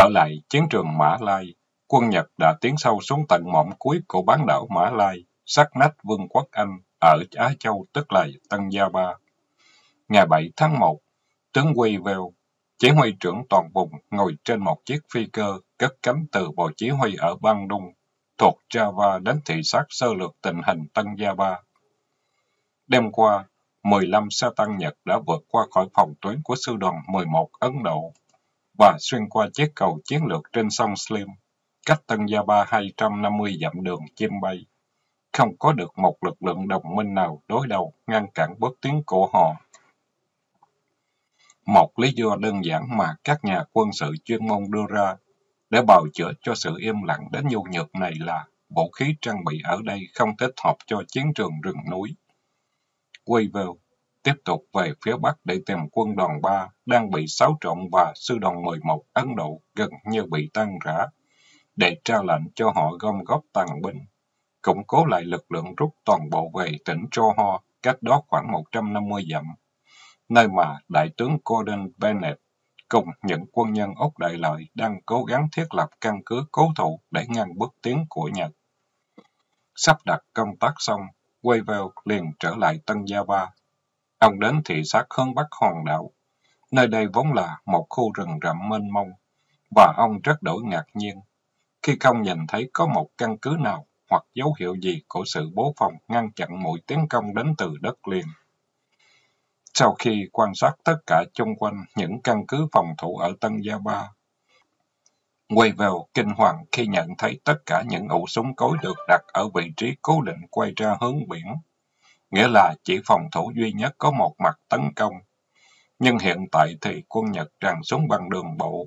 Trở lại chiến trường Mã Lai, quân Nhật đã tiến sâu xuống tận mỏm cuối của bán đảo Mã Lai, sát nách vương quốc Anh ở Á Châu tức là Tân Gia Ba. Ngày 7 tháng 1, tướng Wavell, chỉ huy trưởng toàn vùng, ngồi trên một chiếc phi cơ cất cánh từ bộ chỉ huy ở Bang Đông, thuộc Java đến thị sát sơ lược tình hình Tân Gia Ba. Đêm qua, 15 xe tăng Nhật đã vượt qua khỏi phòng tuyến của sư đoàn 11 Ấn Độ và xuyên qua chiếc cầu chiến lược trên sông Slim, cách Tân Gia Ba 250 dặm đường chim bay. Không có được một lực lượng đồng minh nào đối đầu ngăn cản bước tiến của họ. Một lý do đơn giản mà các nhà quân sự chuyên môn đưa ra để bào chữa cho sự im lặng đến nhu nhược này là vũ khí trang bị ở đây không thích hợp cho chiến trường rừng núi. Wavell tiếp tục về phía Bắc để tìm quân đoàn 3 đang bị xáo trộn và sư đoàn 11 Ấn Độ gần như bị tan rã, để tra lệnh cho họ gom góp tàn binh, củng cố lại lực lượng rút toàn bộ về tỉnh Johor, cách đó khoảng 150 dặm, nơi mà Đại tướng Gordon Bennett cùng những quân nhân Úc Đại Lợi đang cố gắng thiết lập căn cứ cố thủ để ngăn bước tiến của Nhật. Sắp đặt công tác xong, Wavell liền trở lại Tân Java Ông đến thị xã Khương Bắc hòn đảo. Nơi đây vốn là một khu rừng rậm mênh mông, và ông rất đổi ngạc nhiên khi không nhìn thấy có một căn cứ nào hoặc dấu hiệu gì của sự bố phòng ngăn chặn mũi tiến công đến từ đất liền. Sau khi quan sát tất cả chung quanh những căn cứ phòng thủ ở Tân Gia Ba, quay vào kinh hoàng khi nhận thấy tất cả những ụ súng cối được đặt ở vị trí cố định quay ra hướng biển nghĩa là chỉ phòng thủ duy nhất có một mặt tấn công. Nhưng hiện tại thì quân Nhật tràn xuống bằng đường bộ.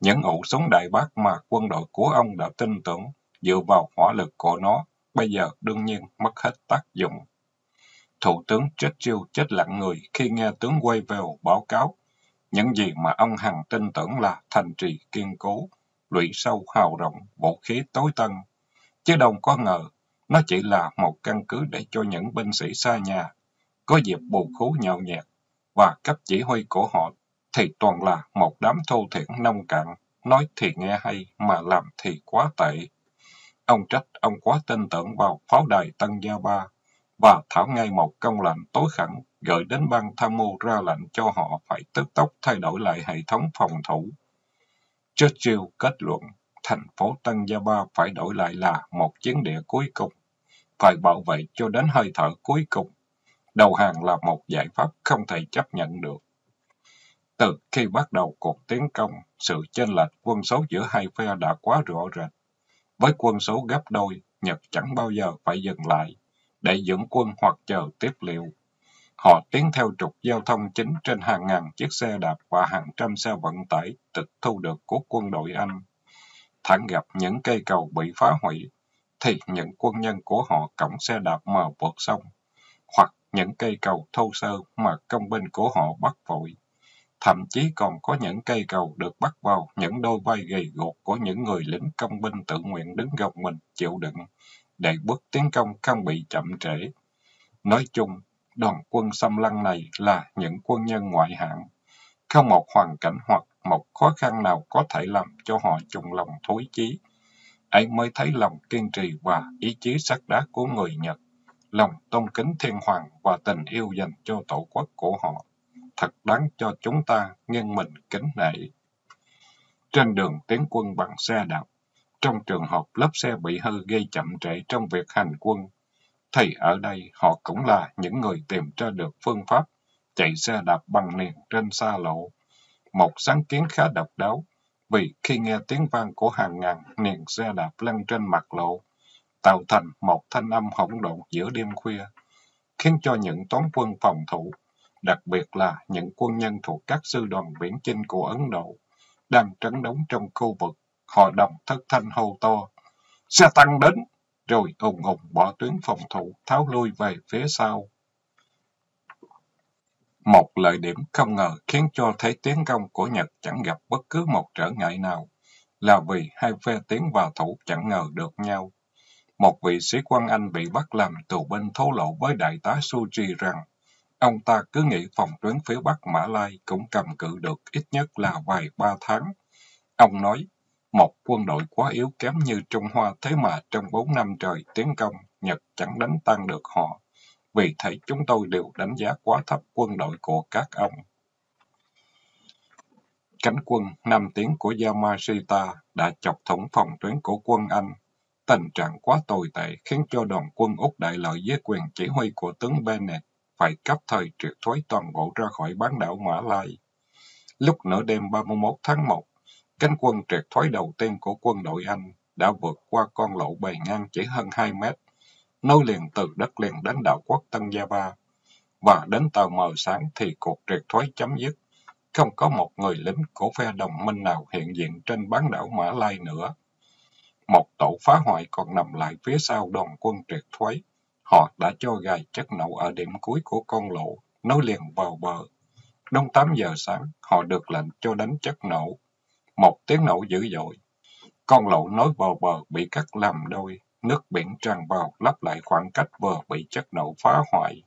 Những ụ súng đại bác mà quân đội của ông đã tin tưởng dựa vào hỏa lực của nó, bây giờ đương nhiên mất hết tác dụng. Thủ tướng Churchill chết lặng người khi nghe tướng Wavell báo cáo những gì mà ông Hằng tin tưởng là thành trì kiên cố, lũy sâu hào rộng, vũ khí tối tân. Chứ đâu có ngờ nó chỉ là một căn cứ để cho những binh sĩ xa nhà có dịp bù khú nhậu nhẹt và cấp chỉ huy của họ thì toàn là một đám thô thiển nông cạn, nói thì nghe hay mà làm thì quá tệ. Ông trách ông quá tin tưởng vào pháo đài Tân Gia Ba và thảo ngay một công lệnh tối khẩn gửi đến ban tham mưu ra lệnh cho họ phải tức tốc thay đổi lại hệ thống phòng thủ. Churchill kết luận thành phố Tân Gia Ba phải đổi lại là một chiến địa cuối cùng, phải bảo vệ cho đến hơi thở cuối cùng. Đầu hàng là một giải pháp không thể chấp nhận được. Từ khi bắt đầu cuộc tiến công, sự chênh lệch quân số giữa hai phe đã quá rõ rệt. Với quân số gấp đôi, Nhật chẳng bao giờ phải dừng lại để dưỡng quân hoặc chờ tiếp liệu. Họ tiến theo trục giao thông chính trên hàng ngàn chiếc xe đạp và hàng trăm xe vận tải tịch thu được của quân đội Anh thẳng gặp những cây cầu bị phá hủy, thì những quân nhân của họ cõng xe đạp mà vượt sông, hoặc những cây cầu thô sơ mà công binh của họ bắt vội. Thậm chí còn có những cây cầu được bắt vào những đôi vai gầy guộc của những người lính công binh tự nguyện đứng gồng mình chịu đựng, để bước tiến công không bị chậm trễ. Nói chung, đoàn quân xâm lăng này là những quân nhân ngoại hạng, không một hoàn cảnh hoặc một khó khăn nào có thể làm cho họ trùng lòng thối chí. Ấy mới thấy lòng kiên trì và ý chí sắt đá của người Nhật, lòng tôn kính thiên hoàng và tình yêu dành cho tổ quốc của họ. Thật đáng cho chúng ta nghiêng mình kính nể. Trên đường tiến quân bằng xe đạp, trong trường hợp lớp xe bị hư gây chậm trễ trong việc hành quân, thì ở đây họ cũng là những người tìm ra được phương pháp chạy xe đạp bằng niền trên xa lộ một sáng kiến khá độc đáo, vì khi nghe tiếng vang của hàng ngàn niềng xe đạp lăn trên mặt lộ, tạo thành một thanh âm hỗn độn giữa đêm khuya, khiến cho những toán quân phòng thủ, đặc biệt là những quân nhân thuộc các sư đoàn viễn chinh của Ấn Độ, đang trấn đóng trong khu vực, họ đồng thất thanh hô to, xe tăng đến, rồi ùng ùng bỏ tuyến phòng thủ, tháo lui về phía sau. Một lợi điểm không ngờ khiến cho thế tiến công của Nhật chẳng gặp bất cứ một trở ngại nào, là vì hai phe tiến và thủ chẳng ngờ được nhau. Một vị sĩ quan Anh bị bắt làm tù binh thố lộ với đại tá Suji rằng ông ta cứ nghĩ phòng tuyến phía Bắc Mã Lai cũng cầm cự được ít nhất là vài ba tháng. Ông nói, một quân đội quá yếu kém như Trung Hoa thế mà trong bốn năm trời tiến công, Nhật chẳng đánh tan được họ. Vì thấy chúng tôi đều đánh giá quá thấp quân đội của các ông. Cánh quân năm tiếng của Yamashita đã chọc thủng phòng tuyến của quân Anh. Tình trạng quá tồi tệ khiến cho đoàn quân Úc đại lợi dưới quyền chỉ huy của tướng Bennett phải cấp thời triệt thoái toàn bộ ra khỏi bán đảo Mã Lai. Lúc nửa đêm 31 tháng 1, cánh quân triệt thoái đầu tiên của quân đội Anh đã vượt qua con lộ bề ngang chỉ hơn 2 mét, nối liền từ đất liền đến đảo quốc Tân Java. Và đến tờ mờ sáng thì cuộc triệt thoái chấm dứt. Không có một người lính của phe đồng minh nào hiện diện trên bán đảo Mã Lai nữa. Một tổ phá hoại còn nằm lại phía sau đoàn quân triệt thoái. Họ đã cho gài chất nổ ở điểm cuối của con lộ, nối liền vào bờ. Đúng 8 giờ sáng, họ được lệnh cho đánh chất nổ. Một tiếng nổ dữ dội. Con lộ nối vào bờ bị cắt làm đôi, nước biển tràn vào lấp lại khoảng cách vừa bị chất nổ phá hoại.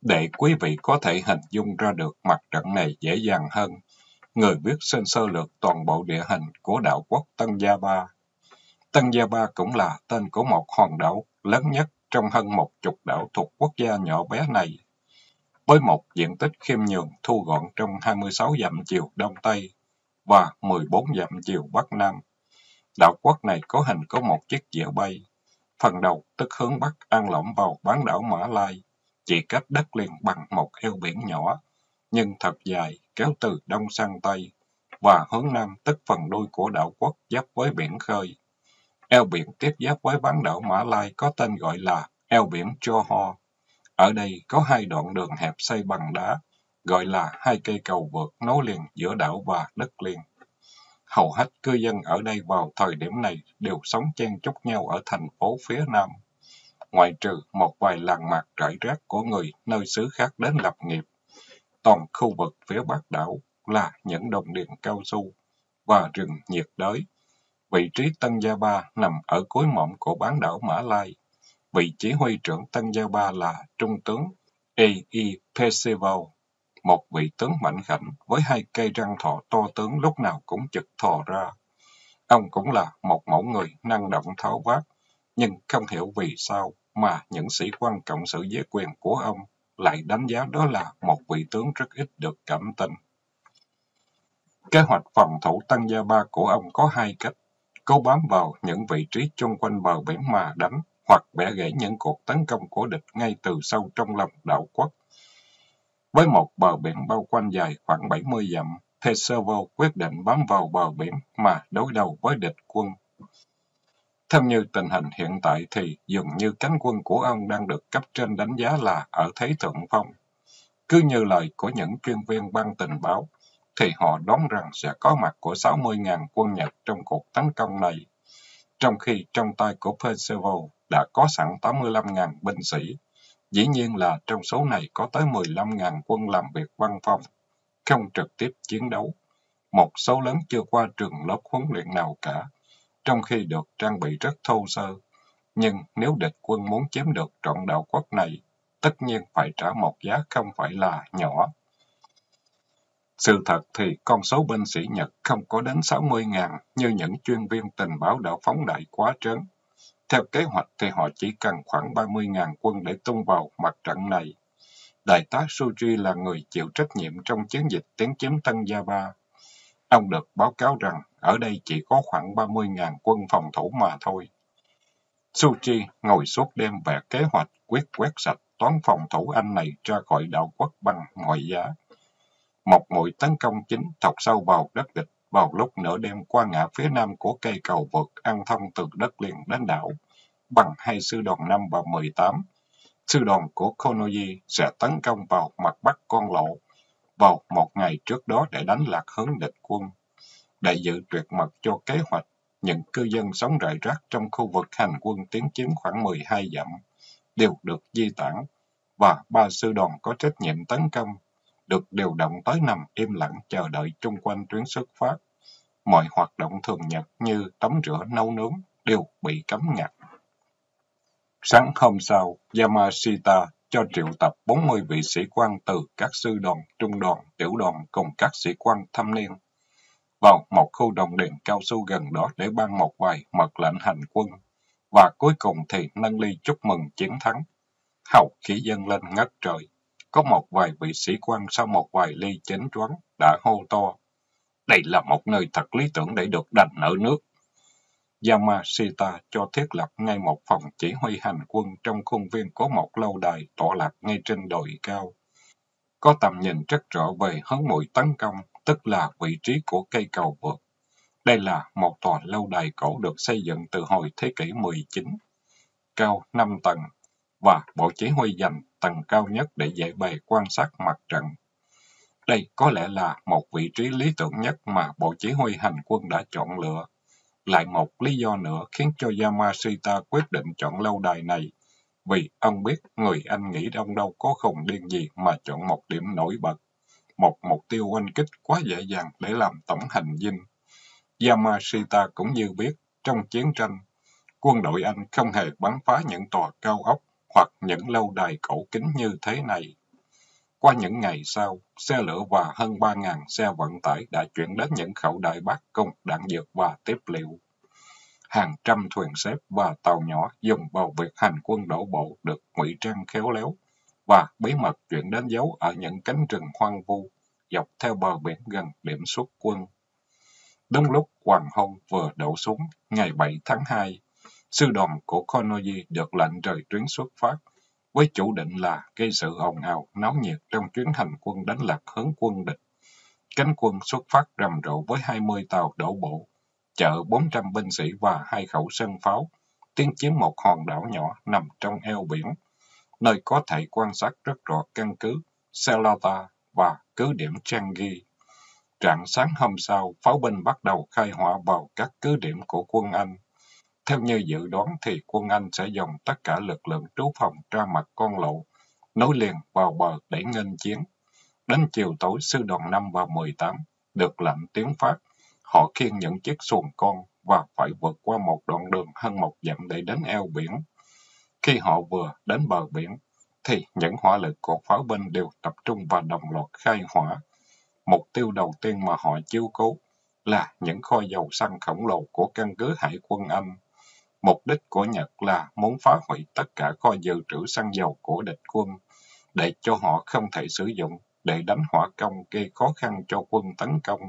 Để quý vị có thể hình dung ra được mặt trận này dễ dàng hơn, người biết xin sơ lược toàn bộ địa hình của đảo quốc Tân Gia Ba. Tân Gia Ba cũng là tên của một hòn đảo lớn nhất trong hơn một chục đảo thuộc quốc gia nhỏ bé này. Với một diện tích khiêm nhường thu gọn trong 26 dặm chiều đông tây và 14 dặm chiều bắc nam. Đảo quốc này có hình có một chiếc diệu bay. Phần đầu tức hướng bắc an lỏng vào bán đảo Mã Lai, chỉ cách đất liền bằng một eo biển nhỏ, nhưng thật dài, kéo từ đông sang tây, và hướng nam tức phần đuôi của đảo quốc giáp với biển khơi. Eo biển tiếp giáp với bán đảo Mã Lai có tên gọi là eo biển Johor. Ở đây có hai đoạn đường hẹp xây bằng đá, gọi là hai cây cầu vượt nối liền giữa đảo và đất liền. Hầu hết cư dân ở đây vào thời điểm này đều sống chen chúc nhau ở thành phố phía Nam. Ngoại trừ một vài làng mạc rải rác của người nơi xứ khác đến lập nghiệp, toàn khu vực phía bắc đảo là những đồng điện cao su và rừng nhiệt đới. Vị trí Tân Gia Ba nằm ở cuối mộng của bán đảo Mã Lai. Vị chỉ huy trưởng Tân Gia Ba là Trung tướng A.E. Percival, một vị tướng mạnh khảnh với hai cây răng thọ to tướng lúc nào cũng chực thò ra. Ông cũng là một mẫu người năng động tháo vát, nhưng không hiểu vì sao mà những sĩ quan cộng sự giới quyền của ông lại đánh giá đó là một vị tướng rất ít được cảm tình. Kế hoạch phòng thủ Tăng Gia Ba của ông có hai cách, cố bám vào những vị trí chung quanh bờ biển mà đánh, hoặc bẻ gãy những cuộc tấn công của địch ngay từ sâu trong lòng đảo quốc. Với một bờ biển bao quanh dài khoảng 70 dặm, Percival quyết định bám vào bờ biển mà đối đầu với địch quân. Theo như tình hình hiện tại thì dường như cánh quân của ông đang được cấp trên đánh giá là ở thế thượng phong. Cứ như lời của những chuyên viên ban tình báo, thì họ đoán rằng sẽ có mặt của 60.000 quân Nhật trong cuộc tấn công này, trong khi trong tay của Percival đã có sẵn 85.000 binh sĩ. Dĩ nhiên là trong số này có tới 15.000 quân làm việc văn phòng, không trực tiếp chiến đấu. Một số lớn chưa qua trường lớp huấn luyện nào cả, trong khi được trang bị rất thô sơ. Nhưng nếu địch quân muốn chiếm được trọn đảo quốc này, tất nhiên phải trả một giá không phải là nhỏ. Sự thật thì con số binh sĩ Nhật không có đến 60.000 như những chuyên viên tình báo đã phóng đại quá trớn. Theo kế hoạch thì họ chỉ cần khoảng 30.000 quân để tung vào mặt trận này. Đại tá Suji là người chịu trách nhiệm trong chiến dịch tiến chiếm Tân Java. Ông được báo cáo rằng ở đây chỉ có khoảng 30.000 quân phòng thủ mà thôi. Suji ngồi suốt đêm vẽ kế hoạch quyết quét sạch toán phòng thủ Anh này ra khỏi đảo quốc bằng mọi giá. Một mũi tấn công chính thọc sâu vào đất địch vào lúc nửa đêm qua ngã phía nam của cây cầu vượt ăn thông từ đất liền đến đảo, bằng hai sư đoàn 5 và 18. Sư đoàn của Konoji sẽ tấn công vào mặt bắc con lộ vào một ngày trước đó để đánh lạc hướng địch quân. Để giữ tuyệt mật cho kế hoạch, những cư dân sống rải rác trong khu vực hành quân tiến chiếm khoảng 12 dặm đều được di tản và ba sư đoàn có trách nhiệm tấn công được điều động tới nằm im lặng chờ đợi chung quanh tuyến xuất phát. Mọi hoạt động thường nhật như tắm rửa nấu nướng đều bị cấm ngặt. Sáng hôm sau, Yamashita cho triệu tập 40 vị sĩ quan từ các sư đoàn, trung đoàn, tiểu đoàn cùng các sĩ quan thâm niên. vào một khu đồng điện cao su gần đó để ban một vài mật lệnh hành quân, và cuối cùng thì nâng ly chúc mừng chiến thắng. Hào khí dân lên ngất trời. Có một vài vị sĩ quan sau một vài ly chén choáng đã hô to. Đây là một nơi thật lý tưởng để được đành nợ nước. Yamashita cho thiết lập ngay một phòng chỉ huy hành quân trong khuôn viên có một lâu đài tọa lạc ngay trên đồi cao. Có tầm nhìn rất rõ về hướng mũi tấn công, tức là vị trí của cây cầu vượt. Đây là một tòa lâu đài cổ được xây dựng từ hồi thế kỷ 19, cao 5 tầng, và bộ chỉ huy dành tầng cao nhất để dễ bày quan sát mặt trận. Đây có lẽ là một vị trí lý tưởng nhất mà bộ chỉ huy hành quân đã chọn lựa. Lại một lý do nữa khiến cho Yamashita quyết định chọn lâu đài này, vì ông biết người Anh nghĩ ông đâu có khùng điên gì mà chọn một điểm nổi bật, một mục tiêu oanh kích quá dễ dàng để làm tổng hành dinh. Yamashita cũng như biết, trong chiến tranh, quân đội Anh không hề bắn phá những tòa cao ốc hoặc những lâu đài cổ kính như thế này. Qua những ngày sau, xe lửa và hơn 3.000 xe vận tải đã chuyển đến những khẩu đại bác, cùng đạn dược và tiếp liệu. Hàng trăm thuyền xếp và tàu nhỏ dùng vào việc hành quân đổ bộ được ngụy trang khéo léo và bí mật chuyển đến dấu ở những cánh rừng hoang vu dọc theo bờ biển gần điểm xuất quân. Đúng lúc hoàng hôn vừa đổ xuống, ngày 7 tháng 2, sư đoàn của Konoji được lệnh rời tuyến xuất phát, với chủ định là gây sự ồn ào, náo nhiệt trong chuyến hành quân đánh lạc hướng quân địch. Cánh quân xuất phát rầm rộ với 20 tàu đổ bộ, chở 400 binh sĩ và hai khẩu sân pháo, tiến chiếm một hòn đảo nhỏ nằm trong eo biển, nơi có thể quan sát rất rõ căn cứ Selata và cứ điểm Changi. Trạng sáng hôm sau, pháo binh bắt đầu khai hỏa vào các cứ điểm của quân Anh. Theo như dự đoán thì quân Anh sẽ dùng tất cả lực lượng trú phòng ra mặt con lộ, nối liền vào bờ để nghênh chiến. Đến chiều tối, sư đoàn 5 và 18 được lệnh tiến phát. Họ khiêng những chiếc xuồng con và phải vượt qua một đoạn đường hơn một dặm để đến eo biển. Khi họ vừa đến bờ biển, thì những hỏa lực của pháo binh đều tập trung và đồng loạt khai hỏa. Mục tiêu đầu tiên mà họ chiếu cố là những kho dầu xăng khổng lồ của căn cứ hải quân Anh. Mục đích của Nhật là muốn phá hủy tất cả kho dự trữ xăng dầu của địch quân, để cho họ không thể sử dụng để đánh hỏa công gây khó khăn cho quân tấn công.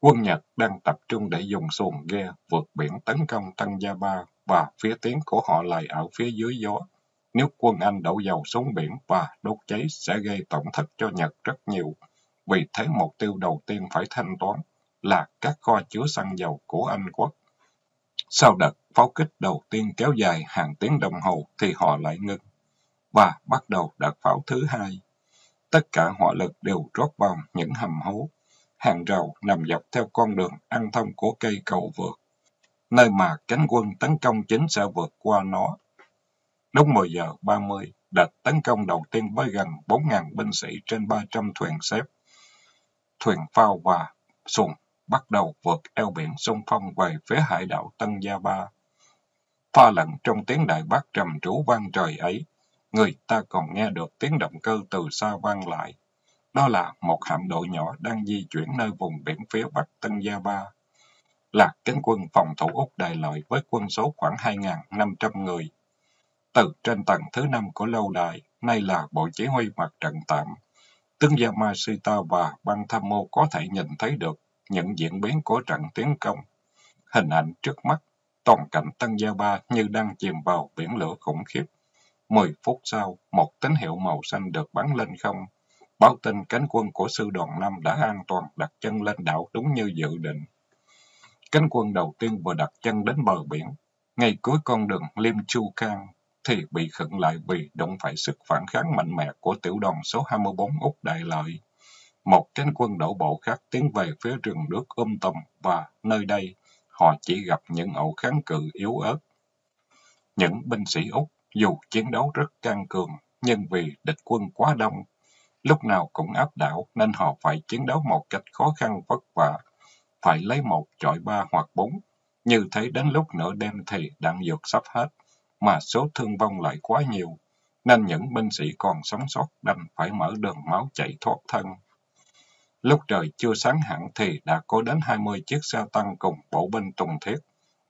Quân Nhật đang tập trung để dùng xuồng ghe vượt biển tấn công Tân Gia Ba và phía tiến của họ lại ở phía dưới gió. Nếu quân Anh đổ dầu xuống biển và đốt cháy sẽ gây tổn thất cho Nhật rất nhiều. Vì thế mục tiêu đầu tiên phải thanh toán là các kho chứa xăng dầu của Anh quốc. Sau đợt pháo kích đầu tiên kéo dài hàng tiếng đồng hồ thì họ lại ngưng và bắt đầu đợt pháo thứ hai. Tất cả hỏa lực đều rót vào những hầm hố, hàng rào nằm dọc theo con đường ăn thông của cây cầu vượt, nơi mà cánh quân tấn công chính sẽ vượt qua nó. Đúng 10 giờ 30, đợt tấn công đầu tiên với gần 4.000 binh sĩ trên 300 thuyền xếp, thuyền phao và xuồng bắt đầu vượt eo biển xung phong về phía hải đảo Tân Gia Ba. Pha lặng trong tiếng đại bác trầm trú vang trời ấy, người ta còn nghe được tiếng động cơ từ xa vang lại. Đó là một hạm đội nhỏ đang di chuyển nơi vùng biển phía bắc Tân Gia Ba. Là cánh quân phòng thủ Úc Đại Lợi với quân số khoảng 2.500 người. Từ trên tầng thứ năm của lâu đài, nay là bộ chỉ huy mặt trận tạm, tướng Yamashita và ban tham mưu có thể nhìn thấy được những diễn biến của trận tiến công. Hình ảnh trước mắt, toàn cảnh Tân Gia Ba như đang chìm vào biển lửa khủng khiếp. Mười phút sau, một tín hiệu màu xanh được bắn lên không. Báo tin cánh quân của sư đoàn 5 đã an toàn đặt chân lên đảo đúng như dự định. Cánh quân đầu tiên vừa đặt chân đến bờ biển, ngay cuối con đường Liêm Chu Khang, thì bị khựng lại vì đụng phải sức phản kháng mạnh mẽ của tiểu đoàn số 24 Úc Đại Lợi. Một cánh quân đổ bộ khác tiến về phía rừng nước um tùm và nơi đây họ chỉ gặp những ẩu kháng cự yếu ớt. Những binh sĩ Úc dù chiến đấu rất căng cường nhưng vì địch quân quá đông, lúc nào cũng áp đảo nên họ phải chiến đấu một cách khó khăn vất vả, phải lấy một chọi ba hoặc bốn. Như thế đến lúc nửa đêm thì đạn dược sắp hết, mà số thương vong lại quá nhiều, nên những binh sĩ còn sống sót đành phải mở đường máu chạy thoát thân. Lúc trời chưa sáng hẳn thì đã có đến 20 chiếc xe tăng cùng bộ binh tùng thiết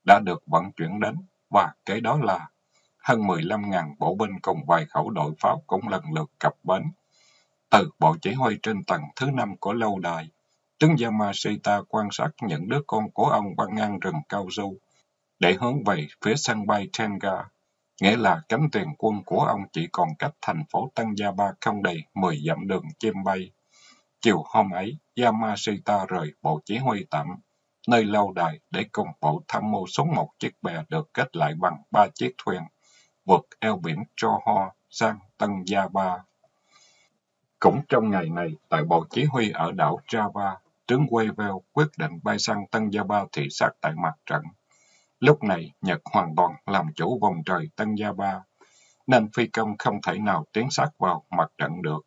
đã được vận chuyển đến và kế đó là hơn 15.000 bộ binh cùng vài khẩu đội pháo cũng lần lượt cập bến. Từ bộ chỉ huy trên tầng thứ năm của lâu đài, tướng Yamashita quan sát những đứa con của ông băng ngang rừng cao su để hướng về phía sân bay Tenga, nghĩa là cánh tiền quân của ông chỉ còn cách thành phố Tân Gia Ba không đầy 10 dặm đường chim bay. Chiều hôm ấy, Yamashita rời bộ chỉ huy tạm, nơi lâu đài để cùng bộ tham mưu xuống một chiếc bè được kết lại bằng ba chiếc thuyền, vượt eo biển Johor sang Tân Gia Ba. Cũng trong ngày này, tại bộ chỉ huy ở đảo Java, tướng Wavell quyết định bay sang Tân Gia Ba thị sát tại mặt trận. Lúc này, Nhật hoàn toàn làm chủ vòng trời Tân Gia Ba, nên phi công không thể nào tiến sát vào mặt trận được.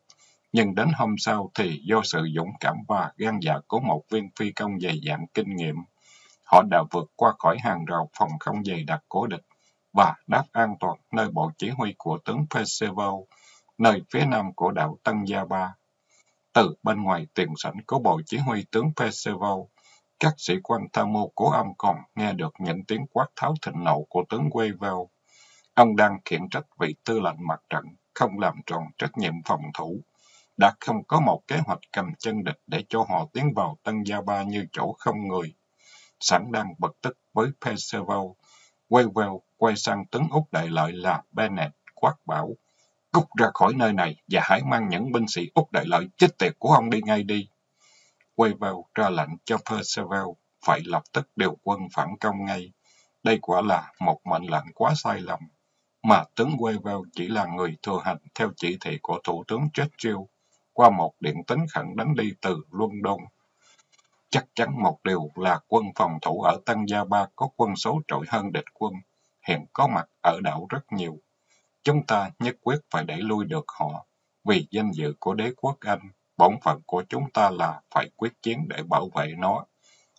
Nhưng đến hôm sau thì do sự dũng cảm và gan dạ của một viên phi công dày dặn kinh nghiệm, họ đã vượt qua khỏi hàng rào phòng không dày đặc của địch và đáp an toàn nơi bộ chỉ huy của tướng Percival, nơi phía nam của đảo Tân Gia Ba. Từ bên ngoài tiền sảnh của bộ chỉ huy tướng Percival, các sĩ quan tham mưu của ông còn nghe được những tiếng quát tháo thịnh nộ của tướng Wavell. Ông đang khiển trách vị tư lệnh mặt trận, không làm tròn trách nhiệm phòng thủ, đã không có một kế hoạch cầm chân địch để cho họ tiến vào Tân Gia Ba như chỗ không người. Sẵn đang bực tức với Percival, Wavell quay sang tướng Úc đại lợi là Bennett quát bảo, cút ra khỏi nơi này và hãy mang những binh sĩ Úc đại lợi chết tiệt của ông đi ngay đi. Wavell ra lệnh cho Percival phải lập tức điều quân phản công ngay. Đây quả là một mệnh lệnh quá sai lầm, mà tướng Wavell chỉ là người thừa hành theo chỉ thị của Thủ tướng Churchill qua một điện tín khẩn đánh đi từ London. Chắc chắn một điều là quân phòng thủ ở Tân Gia Ba có quân số trội hơn địch quân, hiện có mặt ở đảo rất nhiều. Chúng ta nhất quyết phải đẩy lui được họ, vì danh dự của đế quốc Anh, bổn phận của chúng ta là phải quyết chiến để bảo vệ nó.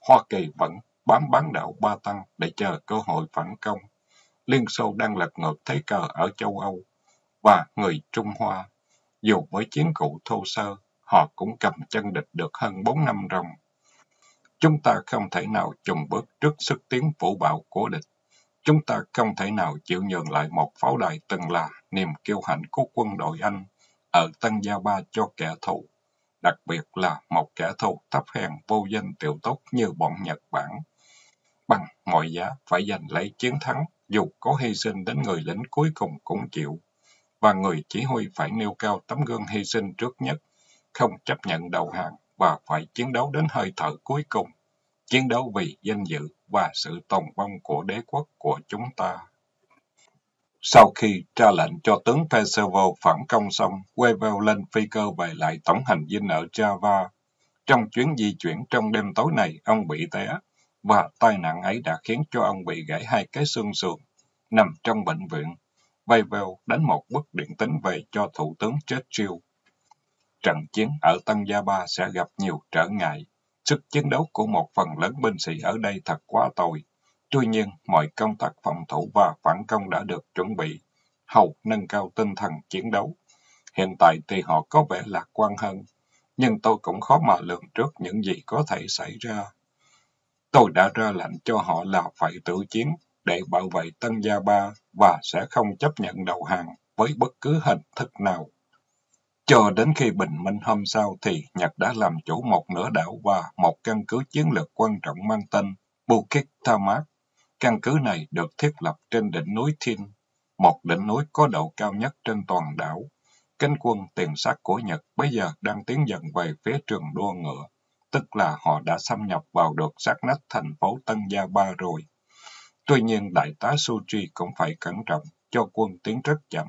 Hoa Kỳ vẫn bám bán đảo Ba Tăng để chờ cơ hội phản công. Liên Xô đang lật ngược thế cờ ở châu Âu, và người Trung Hoa, dù với chiến cụ thô sơ, họ cũng cầm chân địch được hơn bốn năm ròng. Chúng ta không thể nào chùng bước trước sức tiến vũ bạo của địch. Chúng ta không thể nào chịu nhường lại một pháo đài từng là niềm kiêu hãnh của quân đội Anh ở Tân Gia Ba cho kẻ thù, đặc biệt là một kẻ thù thấp hèn vô danh tiểu tốt như bọn Nhật Bản. Bằng mọi giá phải giành lấy chiến thắng, dù có hy sinh đến người lính cuối cùng cũng chịu. Và người chỉ huy phải nêu cao tấm gương hy sinh trước nhất, không chấp nhận đầu hàng và phải chiến đấu đến hơi thở cuối cùng, chiến đấu vì danh dự và sự tồn vong của đế quốc của chúng ta. Sau khi ra lệnh cho tướng Percival phản công xong, Wevel lên phi cơ về lại tổng hành dinh ở Java. Trong chuyến di chuyển trong đêm tối này, ông bị té, và tai nạn ấy đã khiến cho ông bị gãy hai cái xương sườn, nằm trong bệnh viện. Wavell đánh một bức điện tín về cho Thủ tướng Churchill. Trận chiến ở Tân Gia Ba sẽ gặp nhiều trở ngại. Sức chiến đấu của một phần lớn binh sĩ ở đây thật quá tồi. Tuy nhiên, mọi công tác phòng thủ và phản công đã được chuẩn bị, hầu nâng cao tinh thần chiến đấu. Hiện tại thì họ có vẻ lạc quan hơn, nhưng tôi cũng khó mà lường trước những gì có thể xảy ra. Tôi đã ra lệnh cho họ là phải tự chiến để bảo vệ Tân Gia Ba và sẽ không chấp nhận đầu hàng với bất cứ hình thức nào. Cho đến khi bình minh hôm sau thì Nhật đã làm chủ một nửa đảo và một căn cứ chiến lược quan trọng mang tên Bukit Tamak. Căn cứ này được thiết lập trên đỉnh núi Thiên, một đỉnh núi có độ cao nhất trên toàn đảo. Cánh quân tiền sát của Nhật bây giờ đang tiến dần về phía trường đua ngựa, tức là họ đã xâm nhập vào được sát nách thành phố Tân Gia Ba rồi. Tuy nhiên, đại tá Suchi cũng phải cẩn trọng, cho quân tiến rất chậm,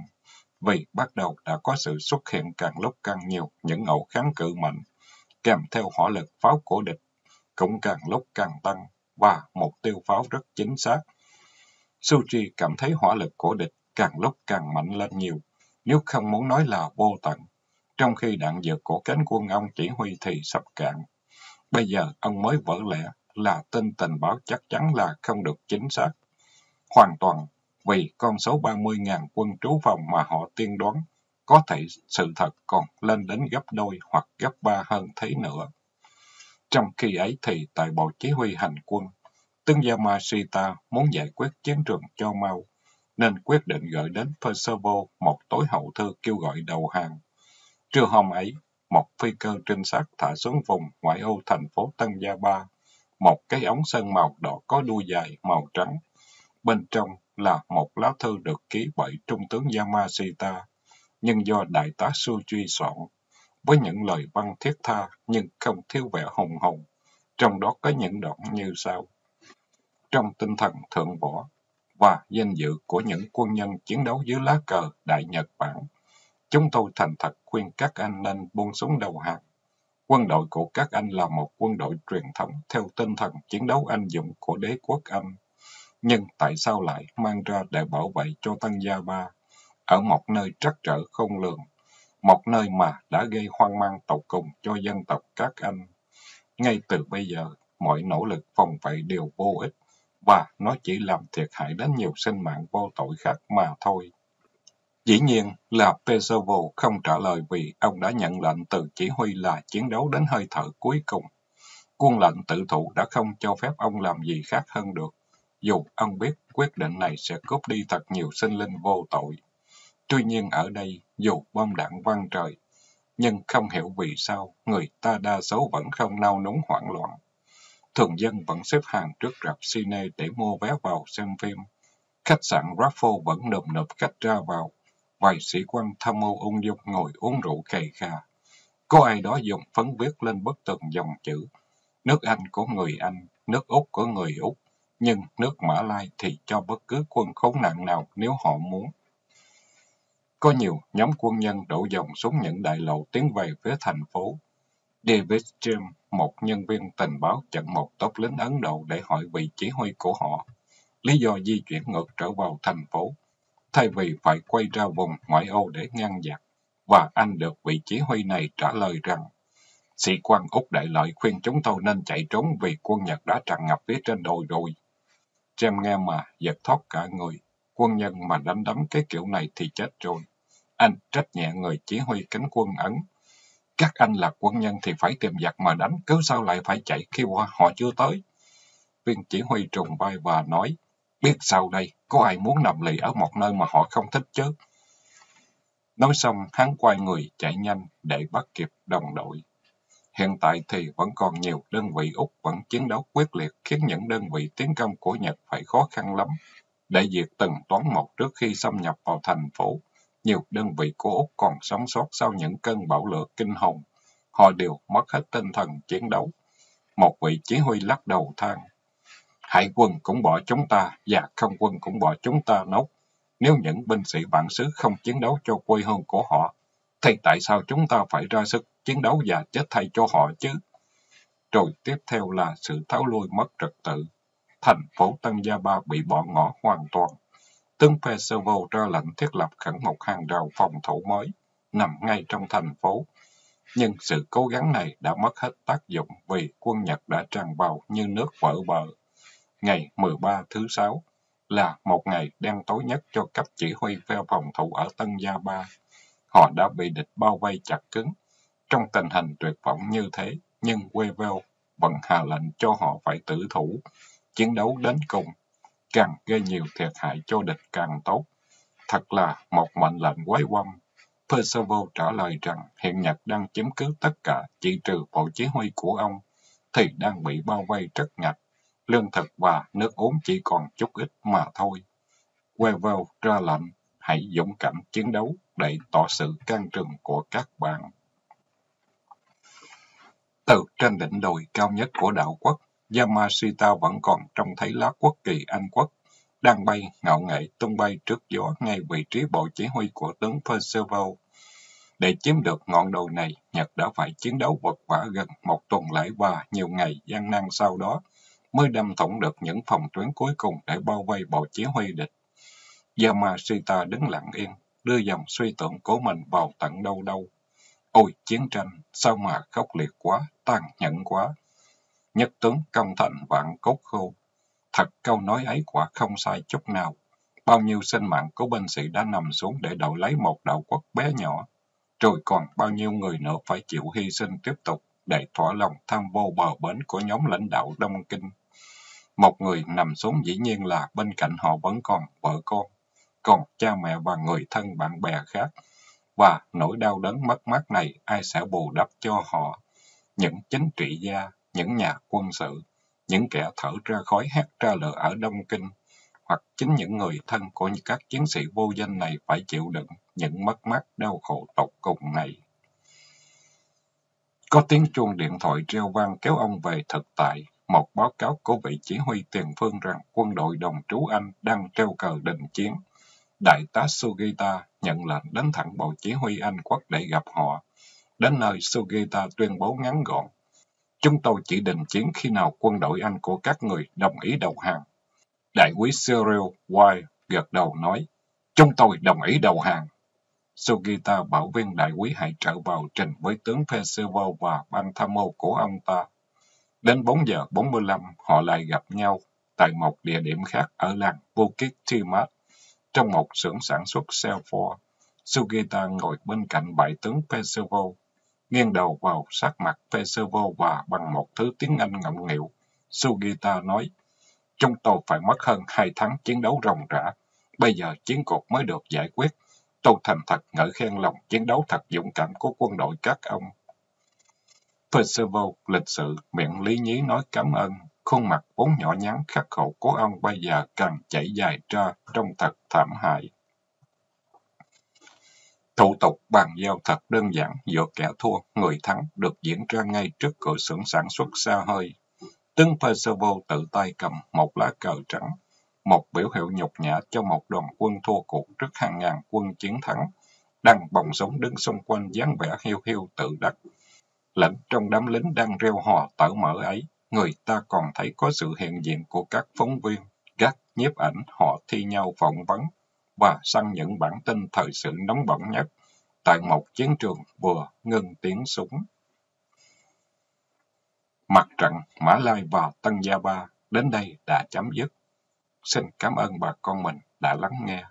vì bắt đầu đã có sự xuất hiện càng lúc càng nhiều những ẩu kháng cự mạnh, kèm theo hỏa lực pháo của địch, cũng càng lúc càng tăng, và mục tiêu pháo rất chính xác. Suchi cảm thấy hỏa lực của địch càng lúc càng mạnh lên nhiều, nếu không muốn nói là vô tận, trong khi đạn dược của cánh quân ông chỉ huy thì sắp cạn. Bây giờ ông mới vỡ lẽ là tin tình báo chắc chắn là không được chính xác. Hoàn toàn vì con số 30.000 quân trú phòng mà họ tiên đoán có thể sự thật còn lên đến gấp đôi hoặc gấp ba hơn thế nữa. Trong khi ấy thì tại Bộ Chỉ huy Hành quân, tướng Yamashita muốn giải quyết chiến trường cho mau, nên quyết định gửi đến Percival một tối hậu thư kêu gọi đầu hàng. Trưa hôm ấy, một phi cơ trinh sát thả xuống vùng ngoại ô thành phố Tân Gia Ba, một cái ống sơn màu đỏ có đuôi dài màu trắng. Bên trong là một lá thư được ký bởi Trung tướng Yamashita, nhưng do Đại tá Suji soạn, với những lời văn thiết tha nhưng không thiếu vẻ hùng hồn. Trong đó có những đoạn như sau. Trong tinh thần thượng võ và danh dự của những quân nhân chiến đấu dưới lá cờ Đại Nhật Bản, chúng tôi thành thật khuyên các anh nên buông súng đầu hàng. Quân đội của các anh là một quân đội truyền thống theo tinh thần chiến đấu anh dũng của đế quốc Anh. Nhưng tại sao lại mang ra để bảo vệ cho Tân Gia Ba, ở một nơi trắc trở không lường, một nơi mà đã gây hoang mang tột cùng cho dân tộc các anh. Ngay từ bây giờ, mọi nỗ lực phòng vệ đều vô ích, và nó chỉ làm thiệt hại đến nhiều sinh mạng vô tội khác mà thôi. Dĩ nhiên là Pesovo không trả lời vì ông đã nhận lệnh từ chỉ huy là chiến đấu đến hơi thở cuối cùng. Quân lệnh tự thủ đã không cho phép ông làm gì khác hơn được, dù ông biết quyết định này sẽ cướp đi thật nhiều sinh linh vô tội. Tuy nhiên ở đây, dù bom đạn văng trời, nhưng không hiểu vì sao người ta đa số vẫn không nao núng hoảng loạn. Thường dân vẫn xếp hàng trước rạp cine để mua vé vào xem phim. Khách sạn Raffle vẫn nộp nộp khách ra vào. Vài sĩ quan tham mưu ung dung ngồi uống rượu khề khà. Có ai đó dùng phấn viết lên bức tường dòng chữ. Nước Anh của người Anh, nước Úc của người Úc. Nhưng nước Mã Lai thì cho bất cứ quân khốn nạn nào nếu họ muốn. Có nhiều nhóm quân nhân đổ dòng xuống những đại lộ tiến về phía thành phố. David James, một nhân viên tình báo chặn một tốp lính Ấn Độ để hỏi vị chỉ huy của họ. Lý do di chuyển ngược trở vào thành phố, thay vì phải quay ra vùng ngoại ô để ngăn giặc. Và anh được vị chỉ huy này trả lời rằng, sĩ quan Úc Đại Lợi khuyên chúng tôi nên chạy trốn vì quân Nhật đã tràn ngập phía trên đồi rồi. xem nghe mà giật thoát cả người. Quân nhân mà đánh đấm cái kiểu này thì chết rồi. Anh trách nhẹ người chỉ huy cánh quân Ấn. Các anh là quân nhân thì phải tìm giặc mà đánh, cứ sao lại phải chạy khi qua họ chưa tới. Viên chỉ huy trùng vai và nói, biết sao đây, có ai muốn nằm lì ở một nơi mà họ không thích chứ? Nói xong, hắn quay người chạy nhanh để bắt kịp đồng đội. Hiện tại thì vẫn còn nhiều đơn vị Úc vẫn chiến đấu quyết liệt khiến những đơn vị tiến công của Nhật phải khó khăn lắm để diệt từng toán một trước khi xâm nhập vào thành phố. Nhiều đơn vị của Úc còn sống sót sau những cơn bão lửa kinh hồn. Họ đều mất hết tinh thần chiến đấu. Một vị chỉ huy lắc đầu than. Hải quân cũng bỏ chúng ta và không quân cũng bỏ chúng ta nốt. Nếu những binh sĩ bản xứ không chiến đấu cho quê hương của họ, thì tại sao chúng ta phải ra sức chiến đấu và chết thay cho họ chứ? Rồi tiếp theo là sự tháo lui mất trật tự. Thành phố Tân Gia Ba bị bỏ ngỏ hoàn toàn. Tướng Percival ra lệnh thiết lập khẩn một hàng rào phòng thủ mới, nằm ngay trong thành phố. Nhưng sự cố gắng này đã mất hết tác dụng vì quân Nhật đã tràn vào như nước vỡ bờ. Ngày 13 thứ sáu là một ngày đen tối nhất cho cấp chỉ huy phe phòng thủ ở Tân Gia Ba. Họ đã bị địch bao vây chặt cứng. Trong tình hình tuyệt vọng như thế, nhưng Wevel vẫn hạ lệnh cho họ phải tử thủ, chiến đấu đến cùng càng gây nhiều thiệt hại cho địch càng tốt. Thật là một mệnh lệnh quái quâm. Percival trả lời rằng hiện Nhật đang chiếm cứ tất cả, chỉ trừ bộ chỉ huy của ông, thì đang bị bao vây rất ngặt. Lương thực và nước uống chỉ còn chút ít mà thôi. Wevel ra lệnh, hãy dũng cảm chiến đấu để tỏ sự can trường của các bạn. Từ trên đỉnh đồi cao nhất của đảo quốc, Yamashita vẫn còn trông thấy lá quốc kỳ Anh quốc đang bay ngạo nghệ tung bay trước gió ngay vị trí bộ chỉ huy của tướng Percival. Để chiếm được ngọn đồi này, Nhật đã phải chiến đấu vật vả gần một tuần lễ và nhiều ngày gian nan sau đó mới đâm thủng được những phòng tuyến cuối cùng để bao vây bộ chỉ huy địch. Yamashita đứng lặng yên, đưa dòng suy tưởng của mình vào tận đâu đâu. Ôi, chiến tranh, sao mà khốc liệt quá, tàn nhẫn quá nhất tướng công thành vạn cốt khô. Thật câu nói ấy quả không sai chút nào. Bao nhiêu sinh mạng của binh sĩ đã nằm xuống để đổi lấy một đạo quốc bé nhỏ, rồi còn bao nhiêu người nữa phải chịu hy sinh tiếp tục để thỏa lòng tham vô bờ bến của nhóm lãnh đạo Đông Kinh. Một người nằm xuống dĩ nhiên là bên cạnh họ vẫn còn vợ con, còn cha mẹ và người thân bạn bè khác. Và nỗi đau đớn mất mát này ai sẽ bù đắp cho họ? Những chính trị gia, những nhà quân sự, những kẻ thở ra khói hét ra lửa ở Đông Kinh, hoặc chính những người thân của các chiến sĩ vô danh này phải chịu đựng những mất mát đau khổ tột cùng này. Có tiếng chuông điện thoại reo vang kéo ông về thực tại. Một báo cáo của vị chỉ huy tiền phương rằng quân đội đồng trú Anh đang treo cờ đình chiến. Đại tá Sugita nhận lệnh đến thẳng bộ chỉ huy Anh quốc để gặp họ. Đến nơi Sugita tuyên bố ngắn gọn. Chúng tôi chỉ đình chiến khi nào quân đội Anh của các người đồng ý đầu hàng. Đại quý Cyril White gật đầu nói, chúng tôi đồng ý đầu hàng. Sugita bảo viên đại quý hãy trở vào trình với tướng Percival và ban tham mưu của ông ta. Đến 4 giờ 45, họ lại gặp nhau tại một địa điểm khác ở làng Bukit Timah, trong một xưởng sản xuất xe Ford. Sugita ngồi bên cạnh bảy tướng Percival, nghiêng đầu vào sát mặt Percival và bằng một thứ tiếng Anh ngọng nghịu. Sugita nói, chúng tôi phải mất hơn hai tháng chiến đấu ròng rã. Bây giờ chiến cuộc mới được giải quyết. Tôi thành thật ngợi khen lòng chiến đấu thật dũng cảm của quân đội các ông. Percival lịch sự, miệng lý nhí nói cảm ơn. Khuôn mặt vốn nhỏ nhắn khắc khẩu của ông bây giờ càng chảy dài ra, trông thật thảm hại. Thủ tục bàn giao thật đơn giản giữa kẻ thua, người thắng được diễn ra ngay trước cửa xưởng sản xuất xa hơi. Tướng Percival tự tay cầm một lá cờ trắng, một biểu hiệu nhục nhã cho một đoàn quân thua cuộc trước hàng ngàn quân chiến thắng, đang bồng sống đứng xung quanh dáng vẻ hiu hiu tự đắc. Lẫn trong đám lính đang reo hò tở mở ấy, người ta còn thấy có sự hiện diện của các phóng viên, các nhiếp ảnh họ thi nhau phỏng vấn và săn những bản tin thời sự nóng bỏng nhất tại một chiến trường vừa ngưng tiếng súng. Mặt trận Mã Lai và Tân Gia Ba đến đây đã chấm dứt. Xin cảm ơn bà con mình đã lắng nghe.